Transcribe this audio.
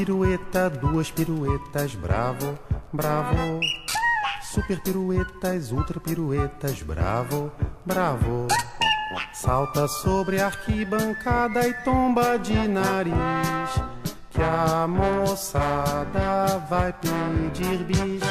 Pirueta, duas piruetas, bravo, bravo. Super piruetas, ultra piruetas, bravo, bravo. Salta sobre a arquibancada e tomba de nariz. Que a moçada vai pedir bis.